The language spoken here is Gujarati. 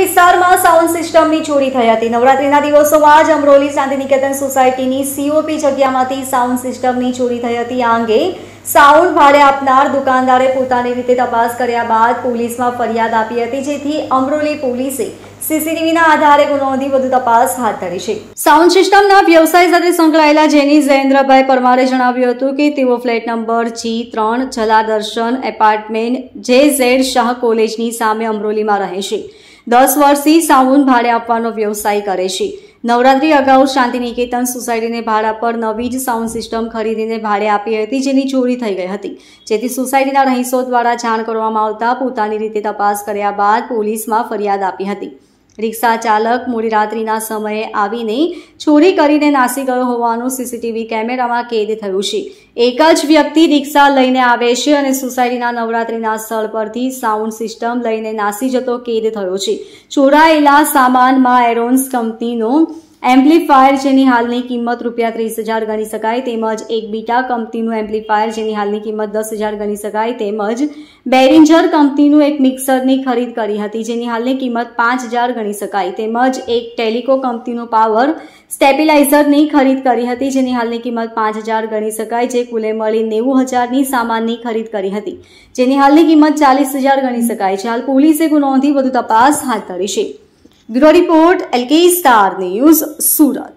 વિસ્તારમાં સાઉન્ડ સિસ્ટમની ચોરી થઈ હતી. નવરાત્રીના દિવસોમાં જ અમરોલી શાંતિનિકેતન સોસાયટીની સીઓપી જગ્યામાંથી સાઉન્ડ સિસ્ટમની ચોરી થઈ હતી. આ અંગે સાઉન્ડ ભાડે આપનાર દુકાનદારે પોતાની રીતે તપાસ કર્યા બાદ પોલીસમાં ફરિયાદ આપી હતી, જેથી અમરોલી પોલીસે સીસીટીવીના આધારે ગુનો નોંધી વધુ તપાસ હાથ ધરી છે. સાઉન્ડ સિસ્ટમના વ્યવસાય સાથે સંકળાયેલા જેની જયેન્દ્રભાઈ પરમારે જણાવ્યું હતું કે તેઓ ફ્લેટ નંબર જી ત્રણ Jaladarshan apartment J Z Shah કોલેજની સામે અમરોલીમાં રહે છે. દસ વર્ષથી સાઉન્ડ ભાડે આપવાનો વ્યવસાય કરે છે. નવરાત્રી અગાઉ શાંતિ નિકેતન સોસાયટીને ભાડા પર નવી જ સાઉન્ડ સિસ્ટમ ખરીદીને ભાડે આપી હતી જેની ચોરી થઈ ગઈ હતી. જેથી સોસાયટીના રહીશો દ્વારા જાણ કરવામાં આવતા પોતાની રીતે તપાસ કર્યા બાદ પોલીસમાં ફરિયાદ આપી હતી. રિક્ષા ચાલક મોડી રાત્રિના સમયે આવીને ચોરી કરીને નાસી ગયો હોવાનું સીસીટીવી કેમેરામાં કેદ થયું છે. એક જ વ્યક્તિ રિક્ષા લઈને આવે છે અને સોસાયટીના નવરાત્રિના સ્થળ પરથી સાઉન્ડ સિસ્ટમ લઈને નાસી જતો કેદ થયો છે. ચોરાયેલા સામાનમાં એરોન્સ કંપનીનો એમ્પ્લીફાયર જેની હાલની કિંમત રૂપિયા ત્રીસ હજાર ગણી શકાય તેમજ એક બીટા કંપનીનું એમ્પ્લીફાયર જેની હાલની કિંમત દસ હજાર ગણી શકાય તેમજ બેરિન્જર કંપનીનું એક મિક્સરની ખરીદ કરી હતી જેની હાલની કિંમત પાંચ હજાર ગણી શકાય તેમજ એક ટેલિકો કંપનીનું પાવર સ્ટેબિલાઇઝરની ખરીદ કરી હતી જેની હાલની કિંમત પાંચ હજાર ગણી શકાય જે કુલે મળી નેવું હજારની સામાનની ખરીદ કરી હતી જેની હાલની કિંમત ચાલીસ હજાર ગણી શકાય છે. હાલ પોલીસે ગુનો નોંધી વધુ તપાસ હાથ ધરી છે. Bureau report LK star news Surat.